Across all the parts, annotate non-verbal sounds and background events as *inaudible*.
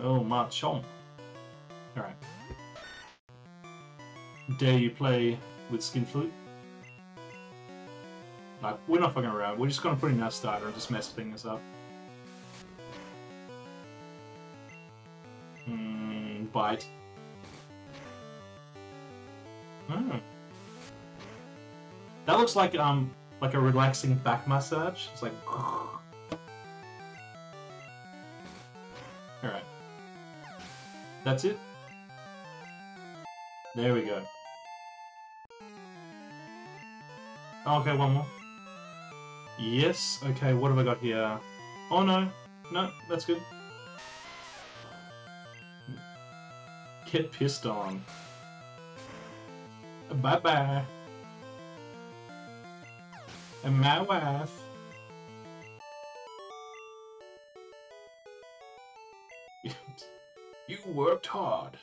Oh, Machop. Alright. Dare you play with Skin Flute? Like, we're not fucking around. We're just gonna put in our starter and just mess things up. Hmm, bite. Hmm. That looks like um like a relaxing back massage. It's like That's it? There we go. Okay, one more. Yes, okay, what have I got here? Oh no, no, that's good. Get pissed on. Bye bye. And my wife. Worked hard.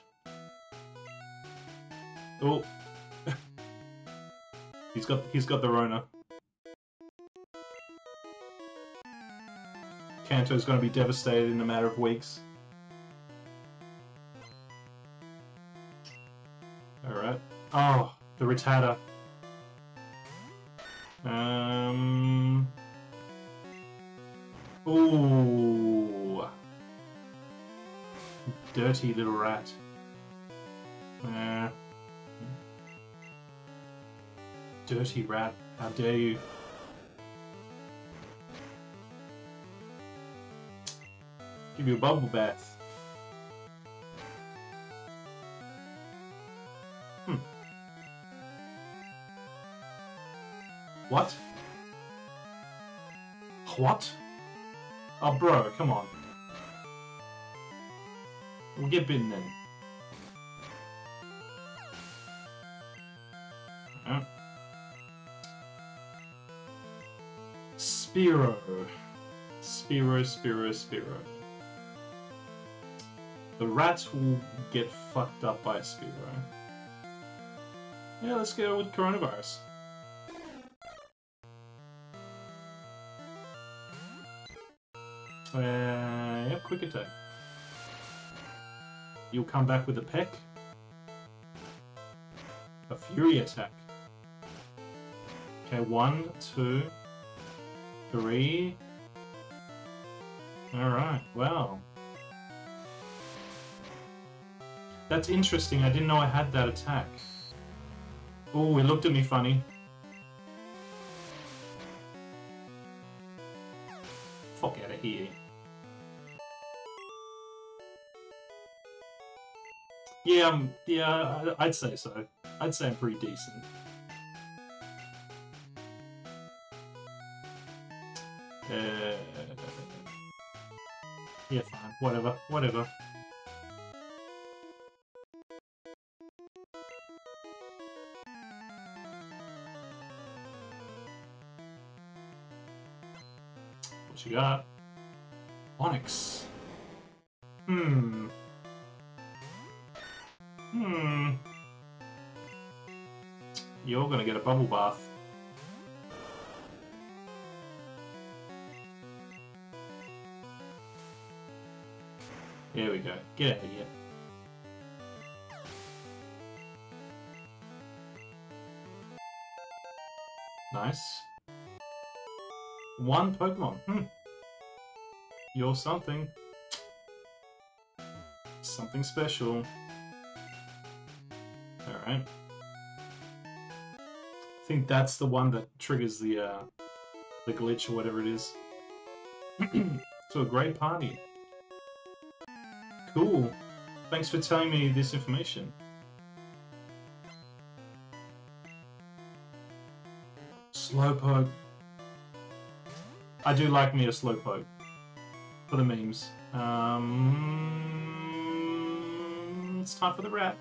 Oh. *laughs* he's got he's got the Rona. Kanto's gonna be devastated in a matter of weeks. Alright. Oh, the Rattata. Um. Ooh. Dirty little rat. Uh, dirty rat. How dare you? Give you a bubble bath. Hmm. What? What? Oh, bro, come on. We'll get bitten then. Spiro. Spiro, Spearow, Spearow. The rats will get fucked up by Spiro. Yeah, let's go with coronavirus. Uh, yeah, quick attack. You'll come back with a peck. A fury attack. Okay, one, two, three. Alright, wow. That's interesting, I didn't know I had that attack. Oh, it looked at me funny. Fuck out of here. Yeah, um, yeah, I'd say so. I'd say I'm pretty decent. Uh, yeah, fine. Whatever. Whatever. What you got? Onix. Hmm. You're gonna get a bubble bath. Here we go. Get out of here. Nice. One Pokemon. Hmm. You're something. Something special. Alright. I think that's the one that triggers the uh, the glitch or whatever it is. *clears throat* to a great party. Cool. Thanks for telling me this information. Slowpoke. I do like me a Slowpoke. For the memes. Um, it's time for the rat.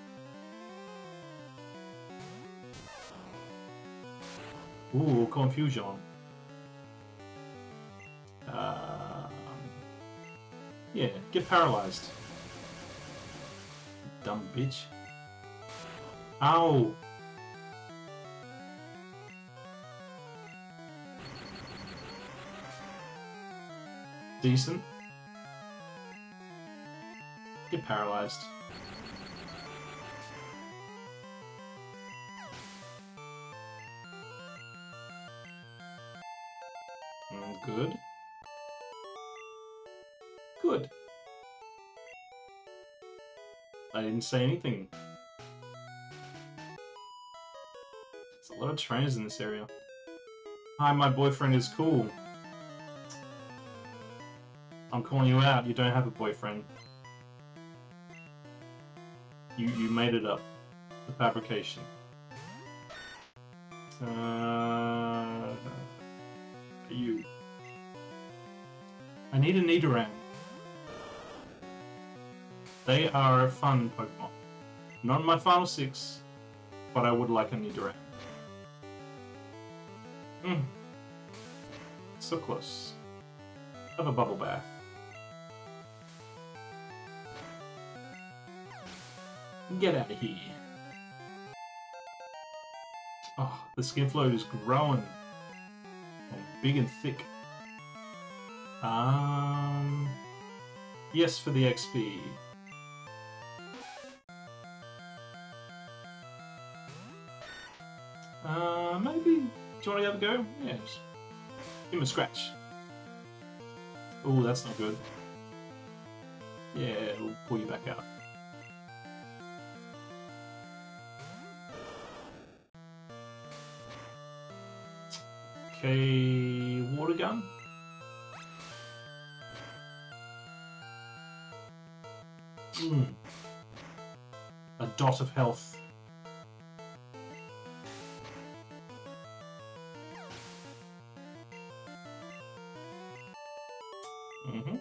Ooh, confusion. Um, yeah, get paralyzed. Dumb bitch. Ow! Decent. Get paralyzed. Good. Good. I didn't say anything. There's a lot of trainers in this area. Hi, my boyfriend is cool. I'm calling you out. You don't have a boyfriend. You you made it up. The fabrication. Uh, you. I need a Nidoran. They are fun Pokemon. Not in my final six, but I would like a Nidoran. Hmm. So close. Have a bubble bath. Get out of here. Oh, the skin flute is growing. Big and thick. Um. Yes, for the XP. Uh, maybe. Do you want to have a go? Yes. Give him a scratch. Oh, that's not good. Yeah, it'll pull you back out. Okay, water gun. Hmm. A dot of health. Mm-hmm.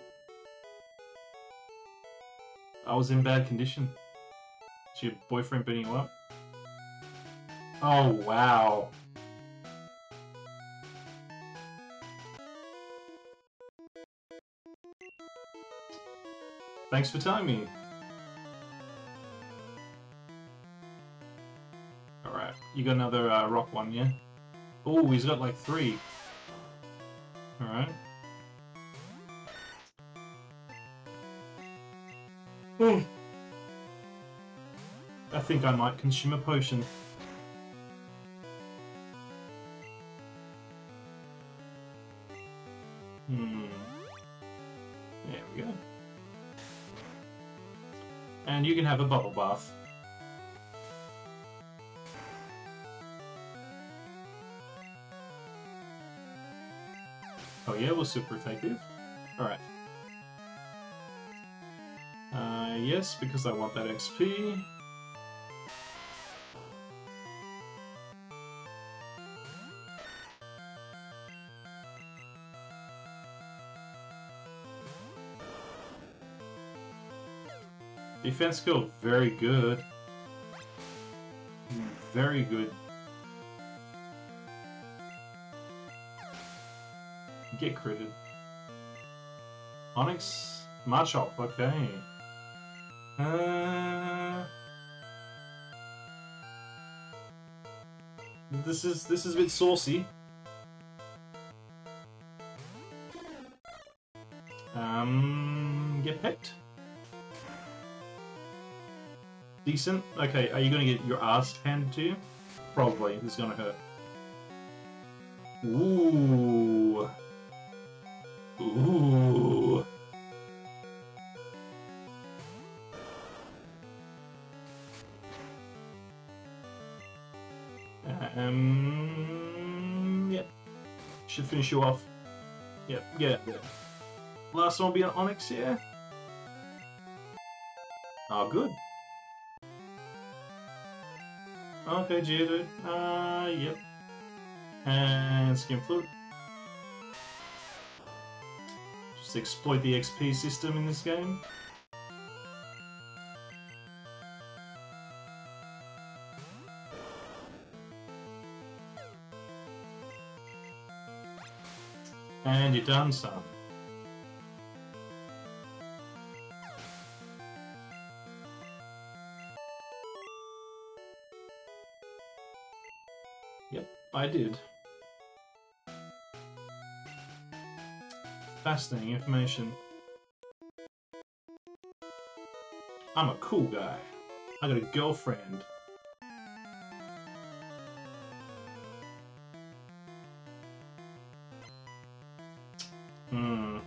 I was in bad condition. Is your boyfriend beating you up? Oh, wow. Thanks for telling me. Alright, you got another uh, rock one, yeah? Oh, he's got like three. Alright. Hmm. I think I might consume a potion. Have a bubble bath. Oh yeah, we're super effective. Alright. Uh, yes, because I want that XP. Defense skill, very good. Very good. Get critted. Onix Machop, okay. Uh, this is this is a bit saucy. Um, get pecked. Decent. Okay, are you gonna get your ass handed to you? Probably. This is gonna hurt. Ooh. Ooh. Um. Yep. Should finish you off. Yep. Out there. Last one will be an Onix, yeah. Oh, good. Okay, Geodude. Uh, yep. And Skin Flute. Just exploit the XP system in this game. And you're done, son. Yep, I did. Fascinating information. I'm a cool guy. I got a girlfriend. Hmm.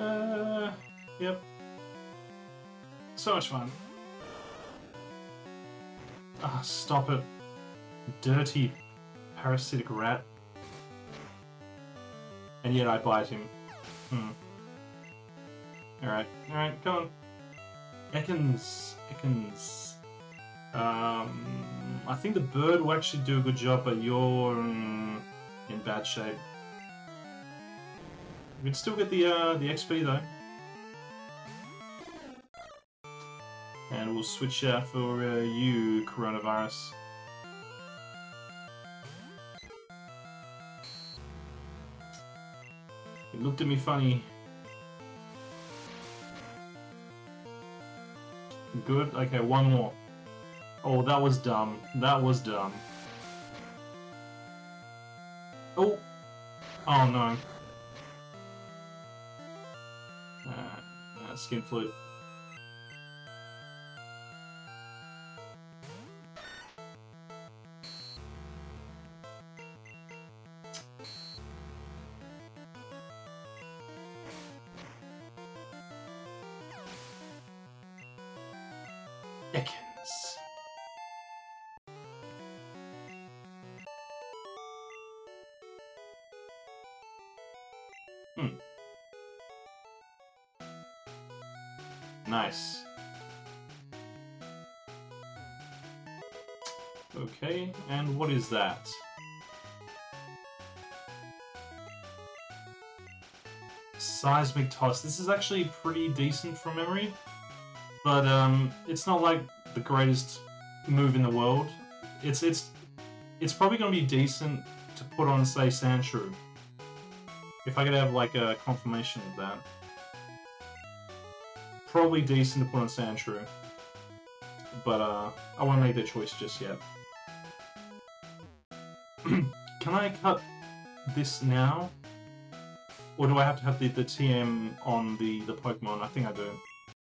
Uh, yep. So much fun. Ah, stop it. Dirty, parasitic rat. And yet I bite him. Hmm. Alright, alright, come on. Ekans. Ekans. Um, I think the bird will actually do a good job, but you're mm, in bad shape. We can still get the uh, the XP though. And we'll switch out for uh, you, coronavirus. You looked at me funny. Good? Okay, one more. Oh, that was dumb. That was dumb. Oh! Oh no. Uh, uh, skin flute. Ekans. Hmm. Nice. Okay, and what is that? Seismic Toss. This is actually pretty decent from memory, but um, it's not like the greatest move in the world. It's it's it's probably going to be decent to put on, say, Sandshrew. If I could have like a confirmation of that. Probably decent to put on Sandshrew. But uh, I won't make that choice just yet. *clears throat* Can I cut this now? Or do I have to have the, the TM on the, the Pokemon? I think I do.